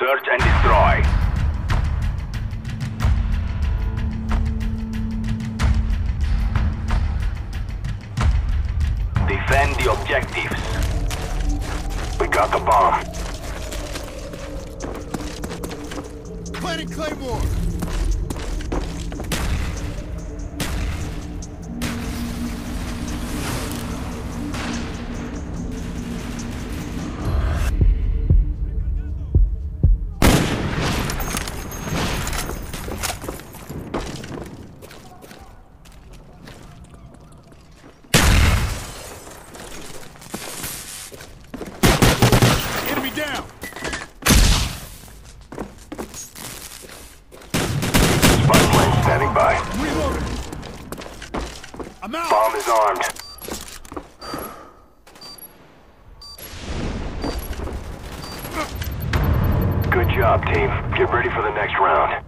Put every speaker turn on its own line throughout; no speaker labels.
Search and destroy. Defend the objectives. We got the bomb.
Planting Claymore!
Armed. Good job, team. Get ready for the next round.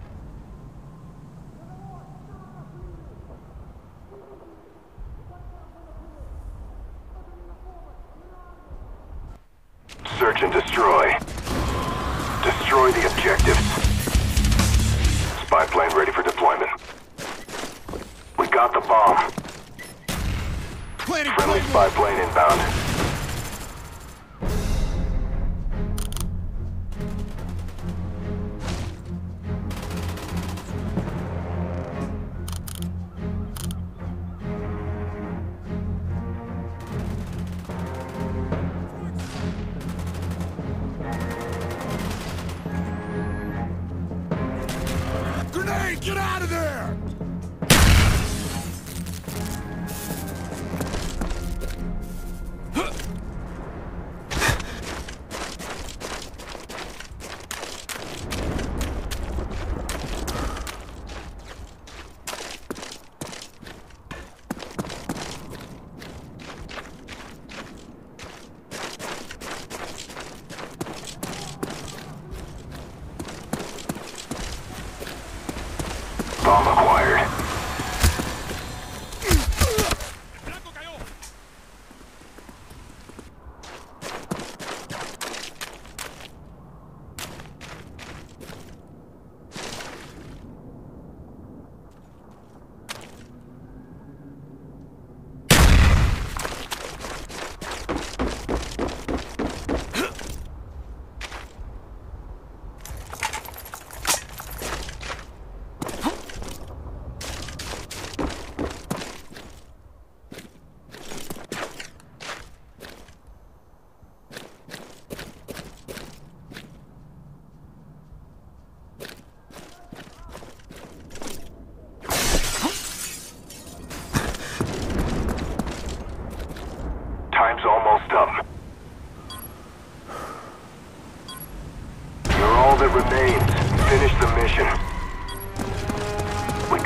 Search and destroy. Destroy the objectives. Spy plane ready for deployment. We got the bomb.
Planting
Friendly spy plane inbound.
Grenade! Get out of there!
Bomb acquired.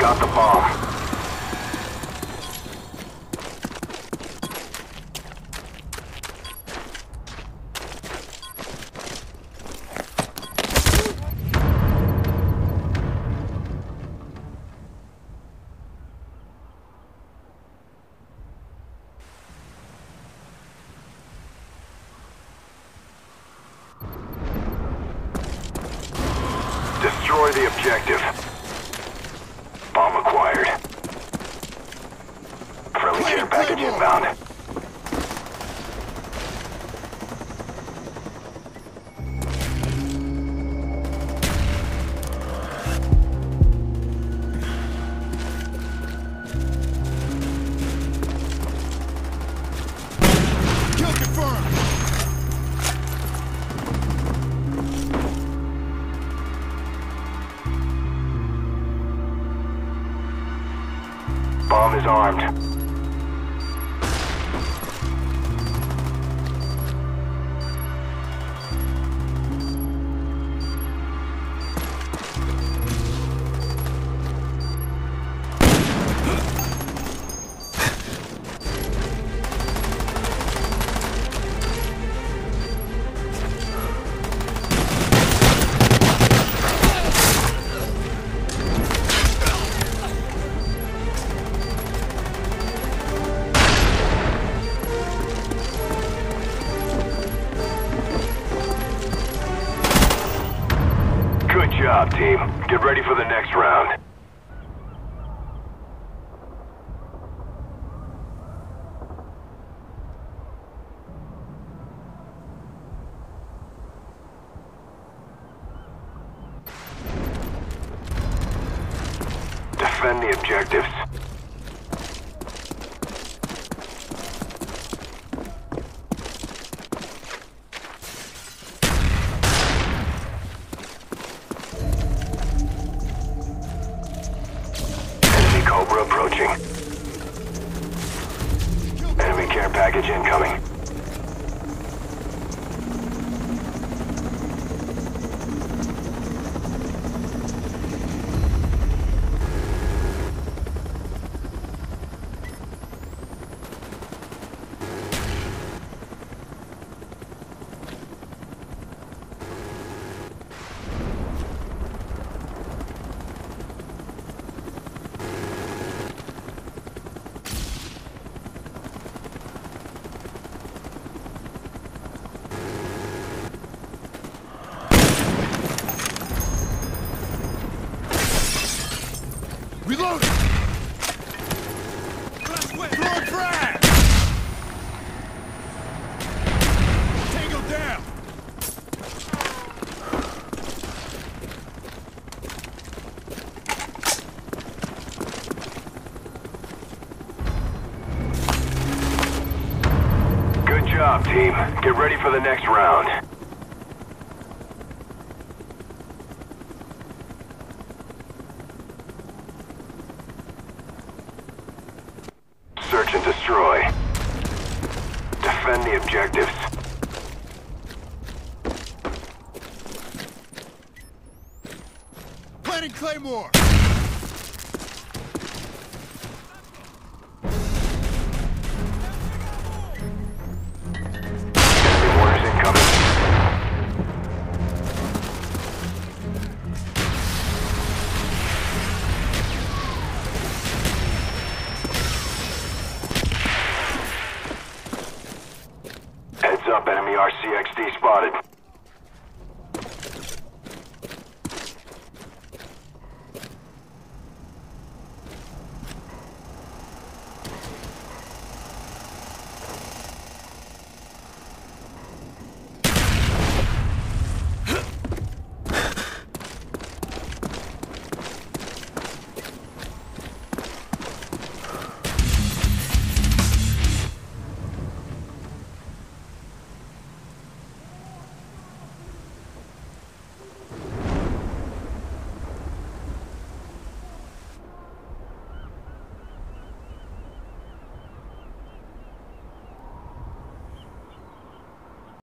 Got the bomb. Destroy the objective. Bomb acquired. Friendly package inbound. Bomb is armed. Job, team. Get ready for the next round. Defend the objectives. Package incoming. Job, team. Get ready for the next round. Search and destroy. Defend the objectives.
Planting Claymore!
RCXD spotted.